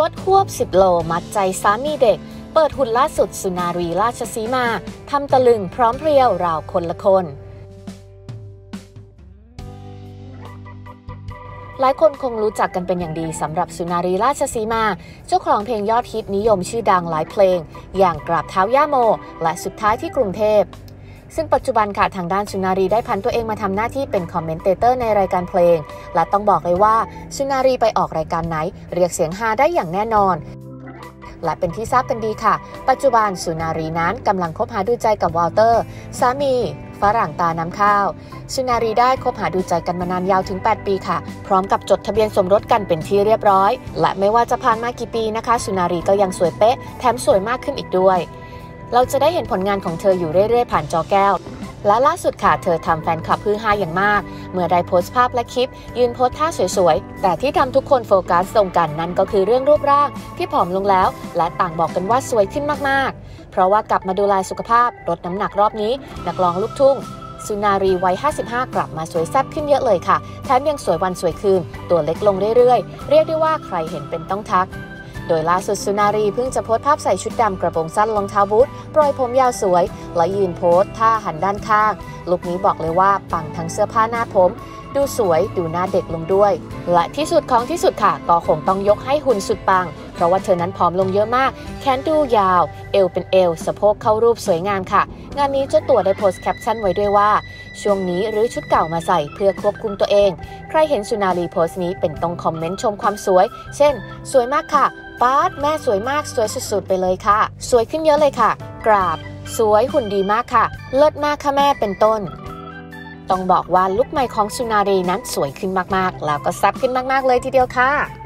ลดฮวบ 10 โล มัดใจสามีเด็ก เปิดหุ่นล่าสุดสุนารีราชสีมา ทำตะลึงพร้อมเพรียวราวคนละคน หลายคนคงรู้จักกันเป็นอย่างดีสำหรับสุนารีราชสีมา เจ้าของเพลงยอดฮิตนิยมชื่อดังหลายเพลง อย่างกราบเท้าย่าโม และสุดท้ายที่กรุงเทพ ซึ่งปัจจุบันค่ะทางด้านสุนารีได้ผันตัวเองมาทำหน้าที่เป็น commentator ในรายการเพลง และต้องบอกเลยว่าสุนารีไปออกรายการไหน เรียกเสียงฮาได้อย่างแน่นอนและเป็นที่ทราบกันดีค่ะ ปัจจุบันสุนารีนั้นกำลังคบหาดูใจกับวอลเตอร์ สามีฝรั่งตาน้ำข้าว สุนารีได้คบหาดูใจกันมานานยาวถึง 8 ปีค่ะ พร้อมกับจดทะเบียนสมรสกันเป็นที่เรียบร้อย และไม่ว่าจะผ่านมากี่ปีนะคะ สุนารีก็ยังสวยเป๊ะ แถมสวยมากขึ้นอีกด้วย เราจะได้เห็นผลงานของเธออยู่เรื่อยๆผ่านจอแก้ว และล่าสุดค่ะเธอทำแฟนคลับฮือฮาอย่างมาก เมื่อได้โพสต์ภาพและคลิป ยืนโพสท่าสวยๆ แต่ที่ทำทุกคนโฟกัสตรงกันนั่นก็คือเรื่องรูปร่างที่ผอมลงแล้ว และต่างบอกกันว่าสวยขึ้นมากๆ เพราะว่ากลับมาดูแลสุขภาพลดน้ำหนักรอบนี้ นักร้องลูกทุ่งสุนารีวัย 55 กลับมาสวยแซ่บขึ้นเยอะเลยค่ะ แถมยังสวยวันสวยคืน ตัวเล็กลงเรื่อยๆ เรียกได้ว่าใครเห็นเป็นต้องทัก โดยล่าสุดสุนารีเพิ่งจะโพสภาพใส่ชุดดำกระโปรงสั้นรองเท้าบูทปล่อยผมยาวสวย และยืนโพสท่าหันด้านข้าง ลุคนี้บอกเลยว่าปังทั้งเสื้อผ้าหน้าผม ดูสวยดูหน้าเด็กลงด้วย และที่สุดของที่สุดค่ะ ก็คงต้องยกให้หุ่นสุดปัง เพราะว่าเธอนั้นผอมลงเยอะมาก แขนดูยาว เอวเป็นเอว สะโพกเข้ารูปสวยงามค่ะ งานนี้เจ้าตัวได้โพสต์แคปชั่นไว้ด้วยว่า ช่วงนี้รื้อชุดเก่ามาใส่เพื่อควบคุมตัวเอง รเห็นสุนารีโพสต์นี้เป็นต้องคอมเมนต์ชมความสวย เช่น สวยมากค่ะป้าดแม่สวยมากสวยสุดๆไปเลยค่ะ สวยขึ้นเยอะเลยค่ะ กราบ สวยหุ่นดีมากค่ะ เลิศมากค่ะแม่เป็นต้น ต้องบอกว่าลุคใหม่ของสุนารีนั้นสวยขึ้นมากๆ แล้วก็ซับขึ้นมากๆเลยทีเดียวค่ะ